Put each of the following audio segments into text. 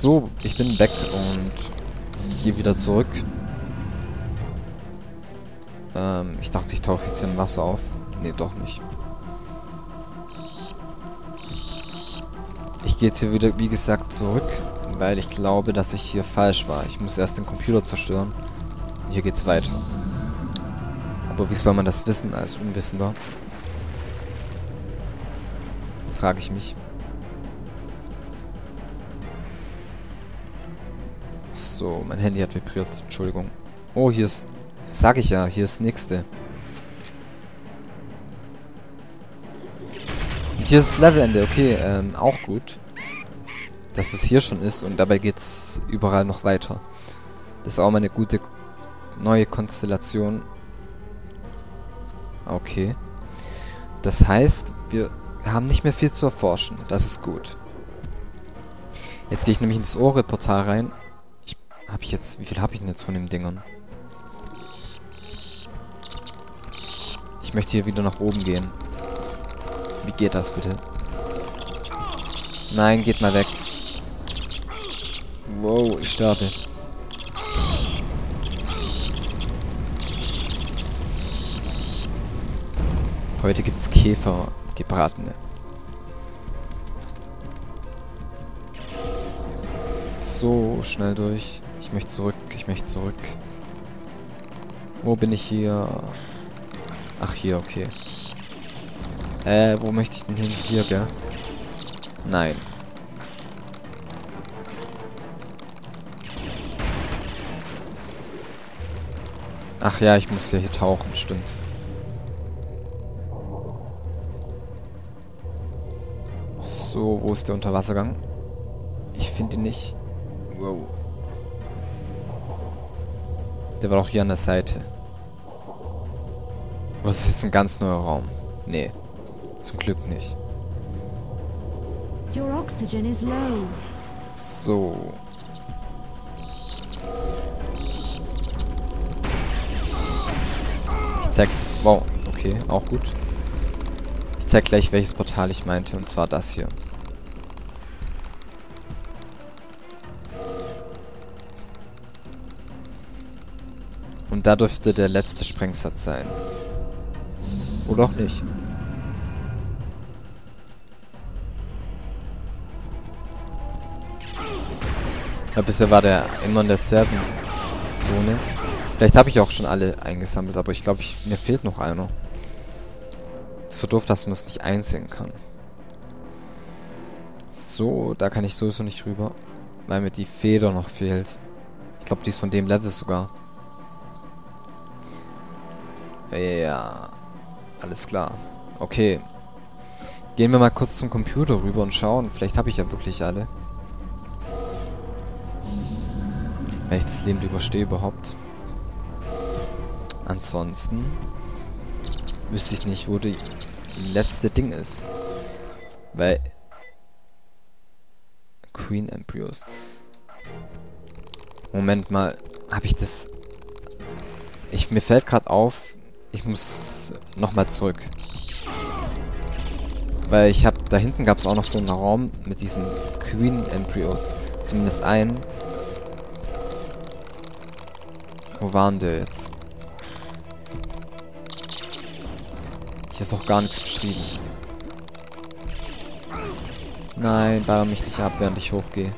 So, ich bin weg und hier wieder zurück. Ähm, ich dachte, ich tauche jetzt hier im Wasser auf. Nee, doch nicht. Ich gehe jetzt hier wieder, wie gesagt, zurück, weil ich glaube, dass ich hier falsch war. Ich muss erst den Computer zerstören. Hier geht's weiter. Aber wie soll man das wissen als Unwissender? Frage ich mich. So, mein Handy hat vibriert. Entschuldigung. Oh, hier ist... Sag ich ja, hier ist nächste. Und hier ist das Levelende. Okay, ähm, auch gut. Dass es hier schon ist und dabei geht's überall noch weiter. Das ist auch mal eine gute neue Konstellation. Okay. Das heißt, wir haben nicht mehr viel zu erforschen. Das ist gut. Jetzt gehe ich nämlich ins Ohre-Portal rein habe ich jetzt... Wie viel habe ich denn jetzt von den Dingern? Ich möchte hier wieder nach oben gehen. Wie geht das bitte? Nein, geht mal weg. Wow, ich sterbe. Heute gibt's Käfer gebratene. So, schnell durch. Ich möchte zurück, ich möchte zurück. Wo bin ich hier? Ach, hier, okay. Äh, wo möchte ich denn hin? Hier, gell? Nein. Ach ja, ich muss ja hier tauchen, stimmt. So, wo ist der Unterwassergang? Ich finde ihn nicht. Wow. Der war doch hier an der Seite. Was ist jetzt ein ganz neuer Raum? Nee. Zum Glück nicht. So. Ich zeig... Wow, okay, auch gut. Ich zeig gleich, welches Portal ich meinte, und zwar das hier. Und da dürfte der letzte Sprengsatz sein. Oder auch nicht. Ja, bisher war der immer in derselben Zone. Vielleicht habe ich auch schon alle eingesammelt, aber ich glaube, mir fehlt noch einer. So doof, dass man es nicht einsehen kann. So, da kann ich sowieso nicht rüber, weil mir die Feder noch fehlt. Ich glaube, die ist von dem Level sogar. Ja, alles klar. Okay. Gehen wir mal kurz zum Computer rüber und schauen. Vielleicht habe ich ja wirklich alle. Wenn ich das Leben überstehe überhaupt. Ansonsten wüsste ich nicht, wo die letzte Ding ist. Weil Queen Embryos. Moment mal, habe ich das... Ich, mir fällt gerade auf, ich muss nochmal zurück. Weil ich habe da hinten gab es auch noch so einen Raum mit diesen Queen Embryos. Zumindest einen. Wo waren der jetzt? Hier ist auch gar nichts beschrieben. Nein, baller mich nicht ab, während ich hochgehe.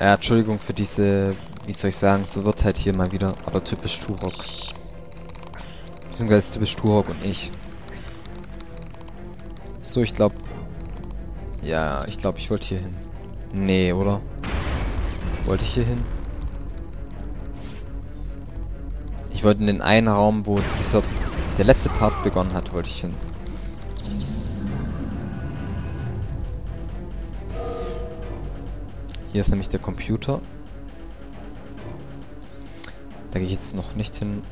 Ja, Entschuldigung für diese, wie soll ich sagen, Verwirrtheit hier mal wieder. Aber typisch Turok. Beziehungsweise typisch Turok und ich. So, ich glaube... Ja, ich glaube, ich wollte hier hin. Nee, oder? Wollte ich hier hin? Ich wollte in den einen Raum, wo dieser... Der letzte Part begonnen hat, wollte ich hin. Hier ist nämlich der Computer. Da gehe ich jetzt noch nicht hin.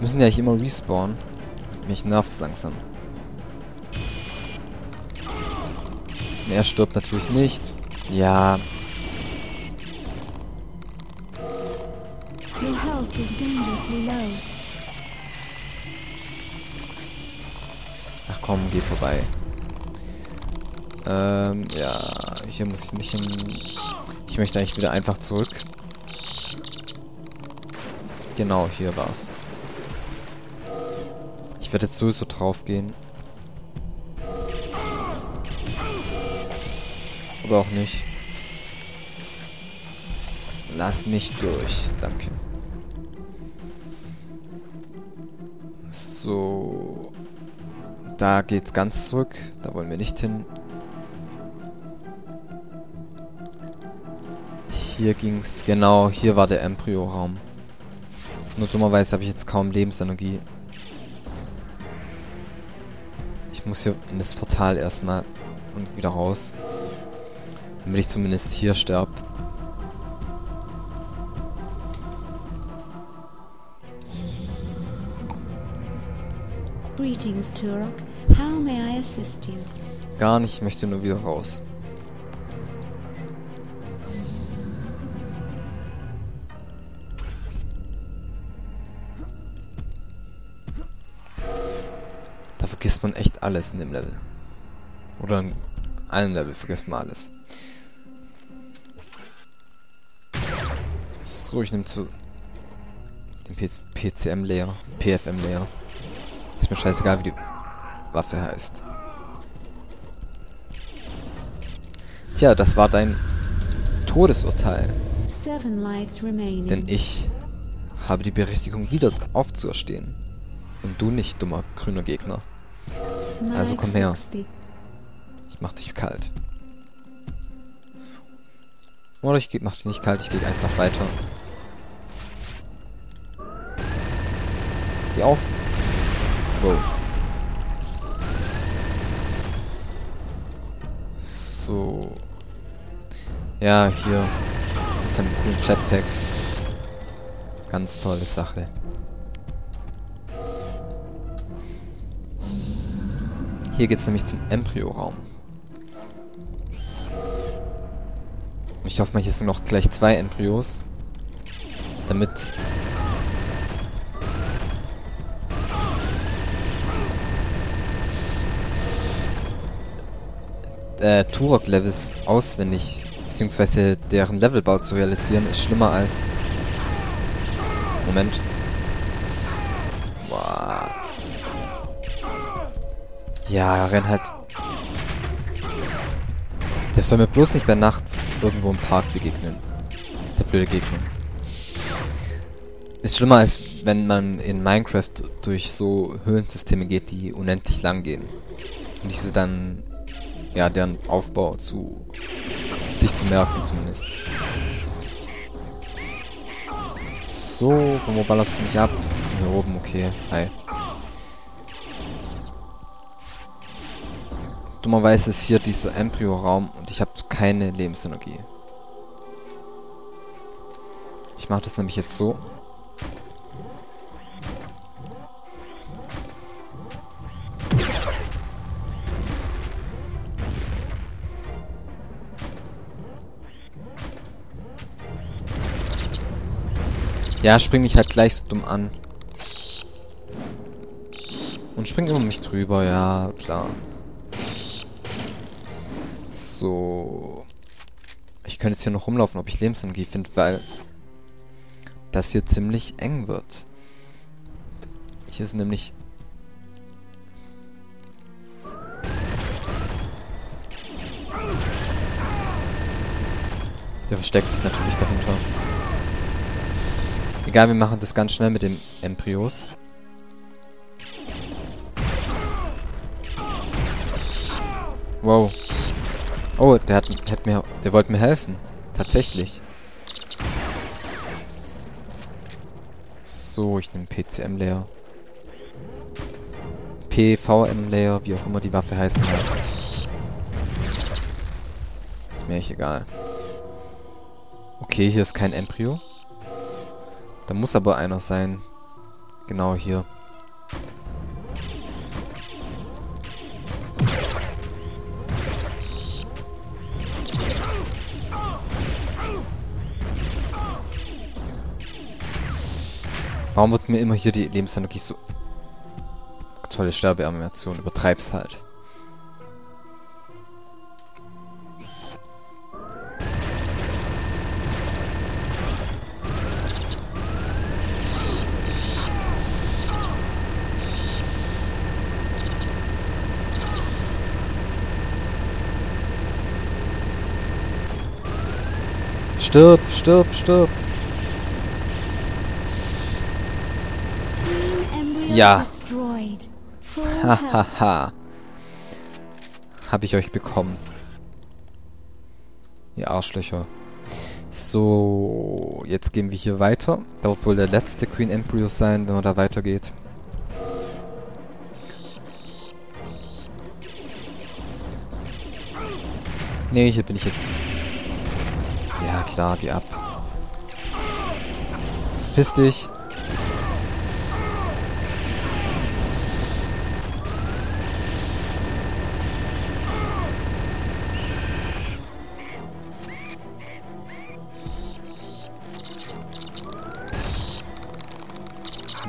Müssen ja eigentlich immer respawnen. mich nervt's langsam. Er stirbt natürlich nicht. Ja. Ach komm, geh vorbei. Ähm, ja, hier muss ich mich hin... Ich möchte eigentlich wieder einfach zurück. Genau, hier war's. Ich werde jetzt sowieso drauf gehen. Oder auch nicht. Lass mich durch. Danke. So. Da geht's ganz zurück. Da wollen wir nicht hin. Hier ging's. Genau, hier war der Embryo-Raum. Nur dummerweise habe ich jetzt kaum Lebensenergie. Ich muss hier in das Portal erstmal und wieder raus. Damit ich zumindest hier sterbe. Greetings, Turok. How may I assist you? Gar nicht, ich möchte nur wieder raus. Da vergisst man echt alles in dem Level. Oder in allen Level vergisst man alles. So, ich nehme zu dem PCM-Layer, PFM-Layer. Mir scheißegal, wie die Waffe heißt. Tja, das war dein Todesurteil. Denn ich habe die Berechtigung, wieder aufzuerstehen. Und du nicht, dummer grüner Gegner. Also komm her. Ich mach dich kalt. Oder ich mach dich nicht kalt, ich gehe einfach weiter. Geh auf. Wow. So. Ja, hier ist ein cooler Jetpack. Ganz tolle Sache. Hier geht's nämlich zum Embryo-Raum. Ich hoffe mal, hier sind noch gleich zwei Embryos. Damit äh, Turok-Levels auswendig, beziehungsweise deren Levelbau zu realisieren, ist schlimmer als... Moment. Wow. Ja, renn halt... Der soll mir bloß nicht bei Nacht irgendwo im Park begegnen. Der blöde Gegner. Ist schlimmer als wenn man in Minecraft durch so Höhlensysteme geht, die unendlich lang gehen. Und diese dann ja, deren Aufbau zu sich zu merken zumindest. So, wo ballerst du mich ab? Hier oben, okay. Hi. Dummerweise ist hier dieser Embryo-Raum und ich habe keine Lebensenergie. Ich mache das nämlich jetzt so. Ja, spring mich halt gleich so dumm an. Und spring immer mich drüber, ja, klar. So. Ich könnte jetzt hier noch rumlaufen, ob ich Lebensenergie finde, weil das hier ziemlich eng wird. Hier ist nämlich... Der versteckt sich natürlich dahinter. Egal, wir machen das ganz schnell mit den Embryos. Wow. Oh, der hat, hat mir, der wollte mir helfen. Tatsächlich. So, ich nehme PCM-Layer. PVM-Layer, wie auch immer die Waffe heißen mag. Ist mir echt egal. Okay, hier ist kein Embryo. Da muss aber einer sein. Genau hier. Warum wird mir immer hier die Lebensenergie so... Tolle Sterbeanimation, übertreib's halt. Stirb, stirb, stirb. Ja. Hahaha. Hab ich euch bekommen. Ihr Arschlöcher. So, jetzt gehen wir hier weiter. Da wird wohl der letzte Queen Embryo sein, wenn man da weitergeht. Nee, hier bin ich jetzt klar, geh ab. Piss dich.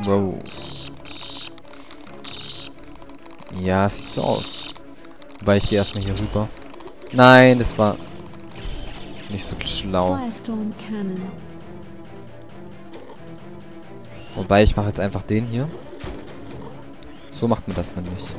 Wow. Ja, sieht so aus. Wobei, ich gehe erstmal hier rüber. Nein, das war nicht so schlau. Wobei, ich mache jetzt einfach den hier. So macht man das nämlich.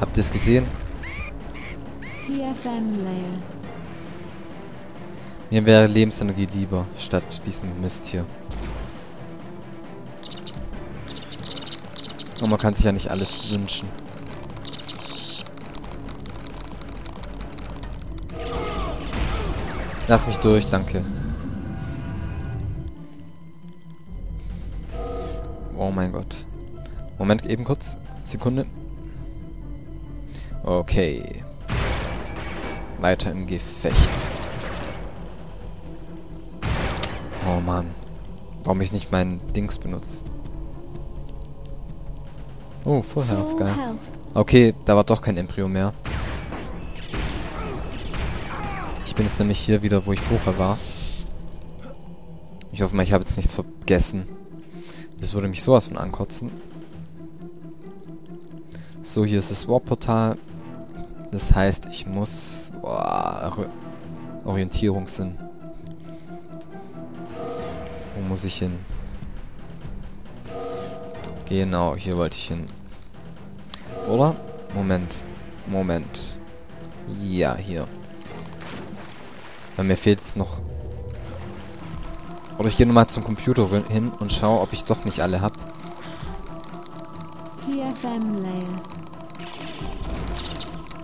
Habt ihr es gesehen? TFM Layer. Mir wäre Lebensenergie lieber, statt diesem Mist hier. Und man kann sich ja nicht alles wünschen. Lass mich durch, danke. Oh mein Gott. Moment, eben kurz. Sekunde. Okay. Weiter im Gefecht. Oh Mann. Warum ich nicht meinen Dings benutze. Oh, Full Health, geil. Okay, da war doch kein Embryo mehr. Ich bin jetzt nämlich hier wieder, wo ich vorher war. Ich hoffe mal, ich habe jetzt nichts vergessen. Das würde mich sowas von ankotzen. So, hier ist das Warp-Portal. Das heißt, ich muss... Boah, Orientierungssinn. Wo muss ich hin? Genau, hier wollte ich hin. Oder? Moment. Moment. Ja, hier. Weil mir fehlt es noch... Oder ich gehe nochmal zum Computer hin und schaue, ob ich doch nicht alle habe.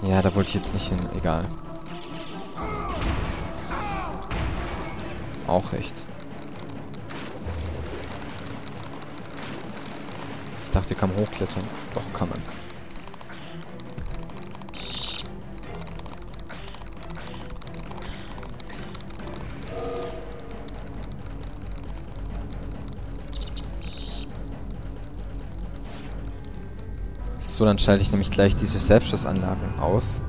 Ja, da wollte ich jetzt nicht hin. Egal. Auch recht. Dachte, kann man hochklettern. Doch, kann man. So, dann schalte ich nämlich gleich diese Selbstschussanlagen aus.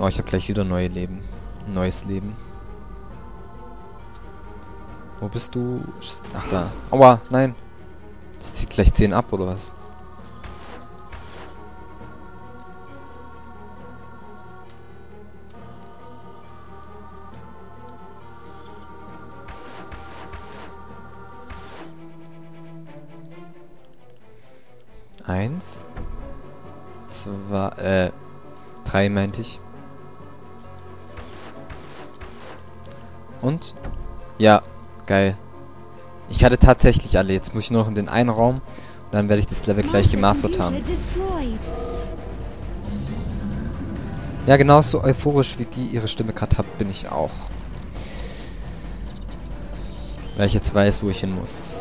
Oh, ich habe gleich wieder neue Leben. Neues Leben. Wo bist du? Ach, da. Aua, nein. Gleich 10 ab, oder was? Eins. Zwei, äh, drei meinte ich. Und? Ja, geil. Ich hatte tatsächlich alle. Jetzt muss ich nur noch in den einen Raum. Und dann werde ich das Level gleich gemastert haben. Ja, genauso euphorisch wie die ihre Stimme gerade hat, bin ich auch. Weil ich jetzt weiß, wo ich hin muss.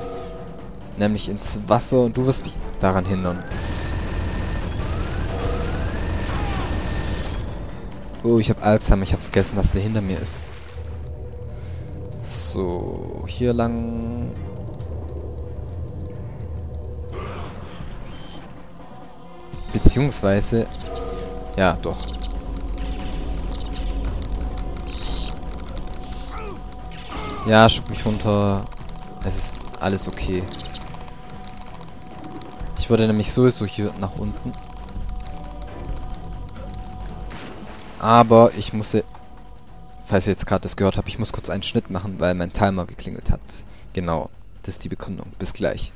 Nämlich ins Wasser und du wirst mich daran hindern. Oh, ich habe Alzheimer. Ich habe vergessen, dass der hinter mir ist. So, hier lang. Beziehungsweise... Ja, doch. Ja, schub mich runter. Es ist alles okay. Ich würde nämlich sowieso hier nach unten. Aber ich muss... Falls ihr jetzt gerade das gehört habt, ich muss kurz einen Schnitt machen, weil mein Timer geklingelt hat. Genau, das ist die Begründung. Bis gleich.